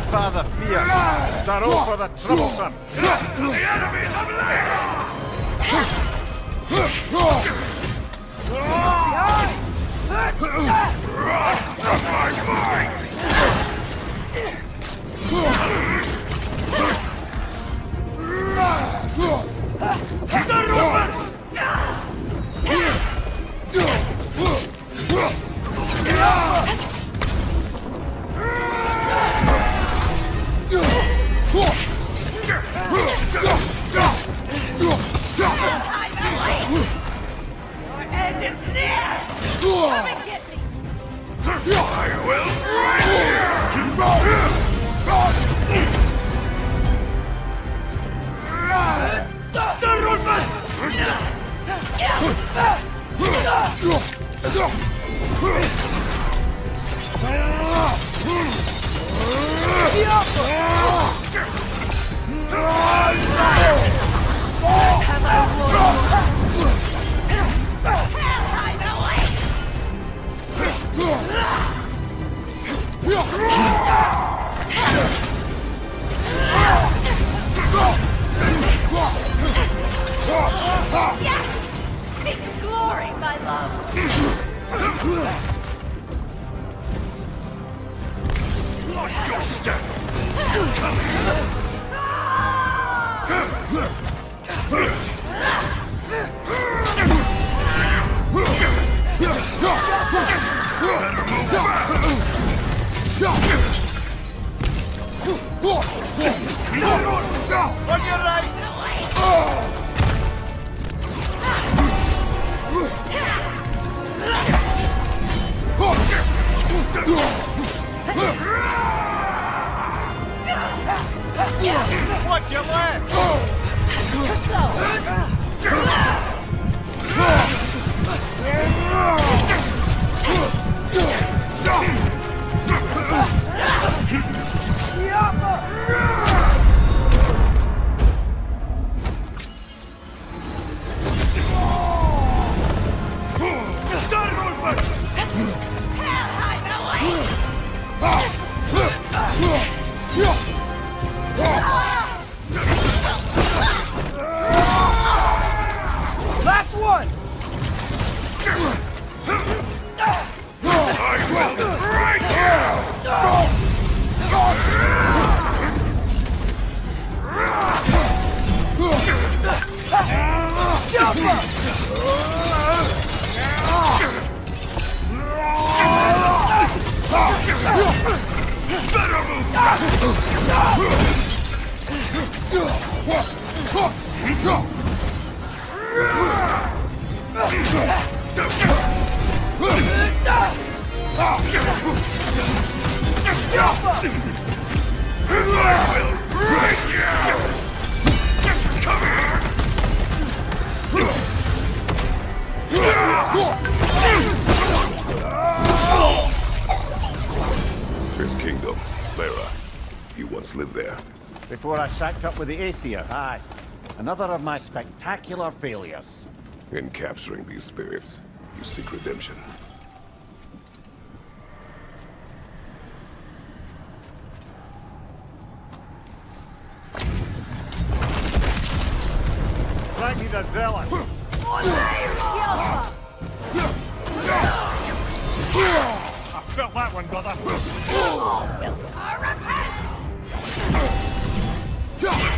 Forward, Father Fear! Starro oh, for the troublesome! The of Leon! From my mind! Yes! Seek glory, my love! Watch your step! On Watch your kingdom, Lara. You once lived there. Before I shacked up with the Aesir, aye. Another of my spectacular failures. In capturing these spirits, you seek redemption. Fraekni the Zealot! I felt that one, brother! repent!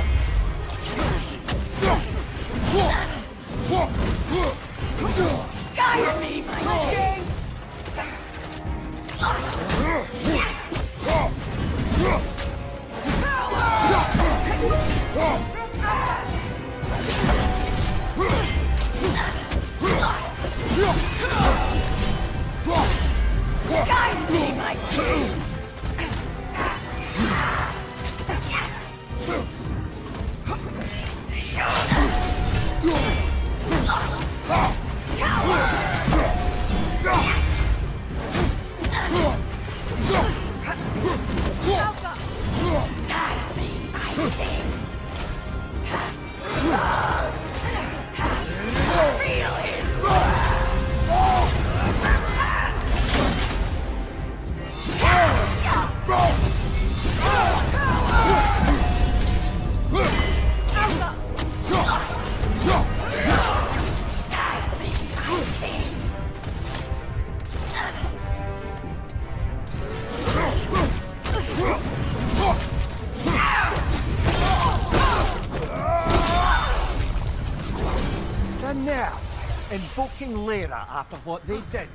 Lyra after what they did.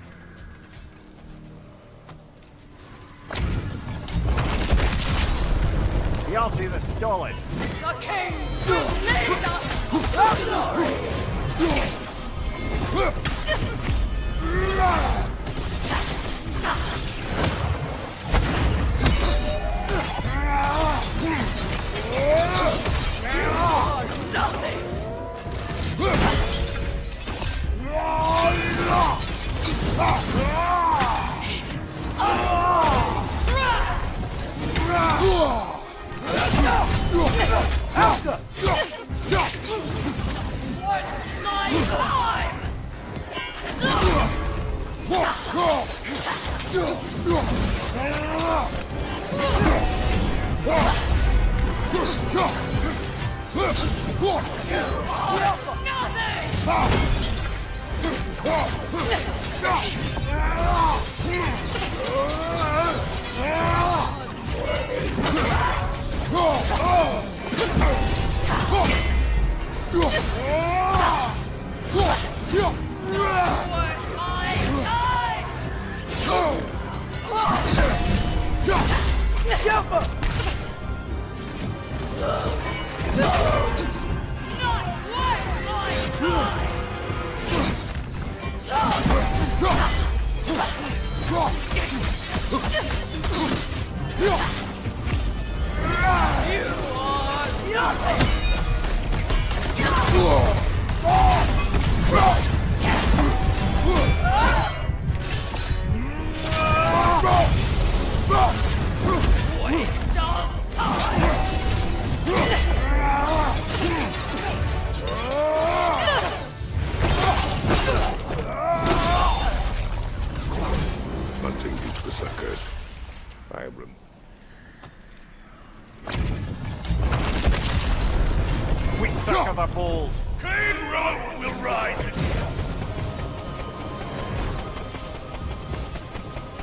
The stolen. The king us! Nothing! My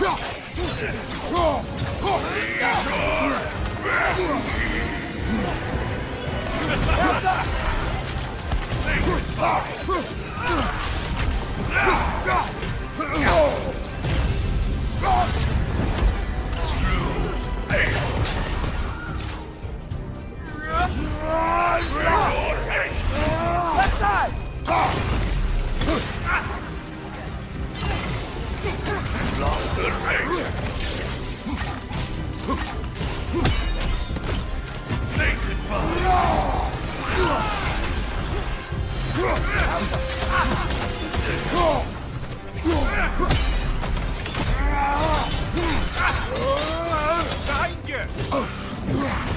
Say Behind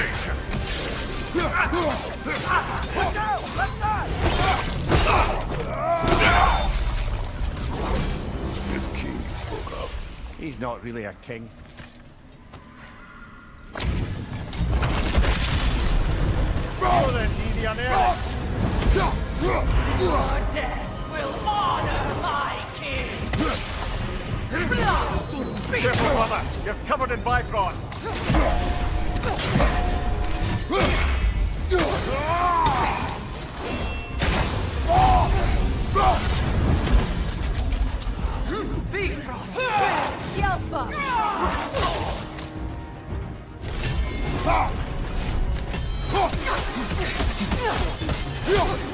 end. This king you spoke of. He's not really a king. Go then, deviant Eric. Your death will honor my king! Blood to be Careful, brother. You're covered in Bifrost. Hmm, Bifrost! Yelpa! Yelpa!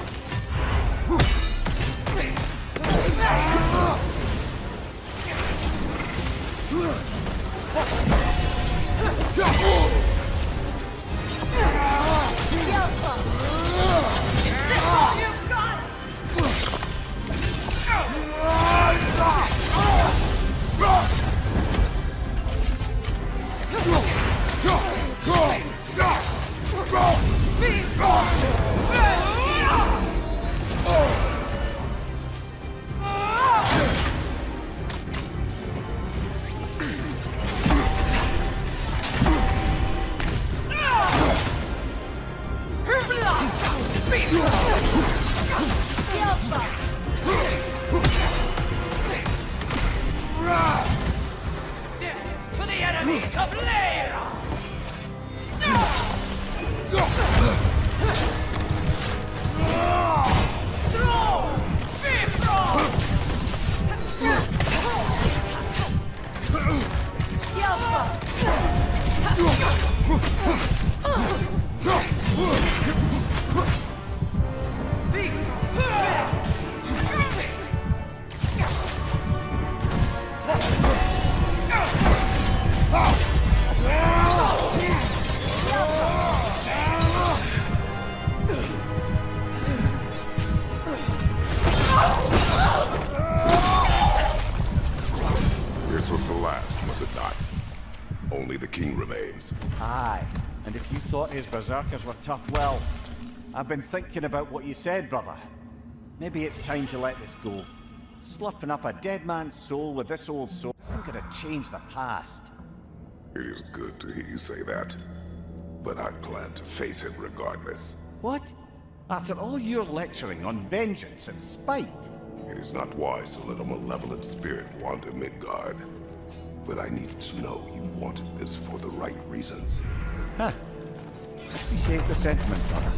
Berserkers were tough, well, I've been thinking about what you said, brother. Maybe it's time to let this go. Slurping up a dead man's soul with this old soul isn't gonna change the past. It is good to hear you say that. But I plan to face him regardless. What? After all your lecturing on vengeance and spite? It is not wise to let a malevolent spirit wander Midgard. But I needed to know you wanted this for the right reasons. Huh. Appreciate the sentiment, brother.